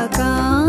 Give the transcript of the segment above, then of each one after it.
జ్ఞాపకా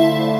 Thank